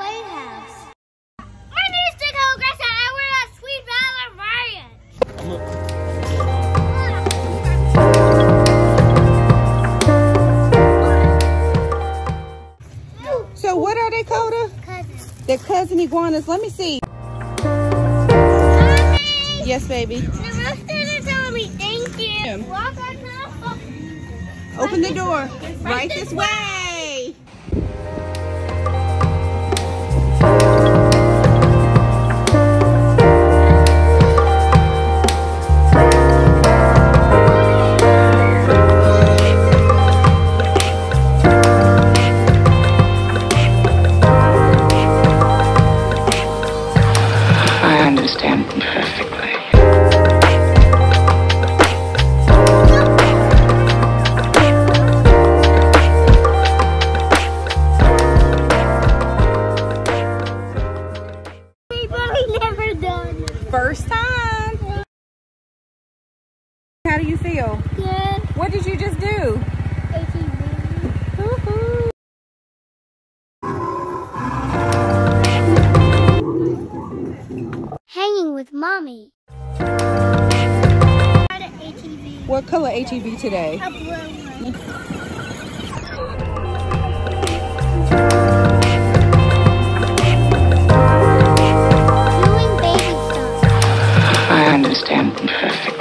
Playhouse. My name is Dakota Greysen and we're at Sweet Valley Marriott. So what are they, Coda? Uh? Cousins. They're cousin iguanas. Let me see. Mommy. Yes, baby. The rooster is telling me thank you. Yeah. Open the door. Right, right, this way. way. perfectly. First time. How do you feel? Good. What did you just Mommy. What color ATV today? A blue one. I understand them perfectly.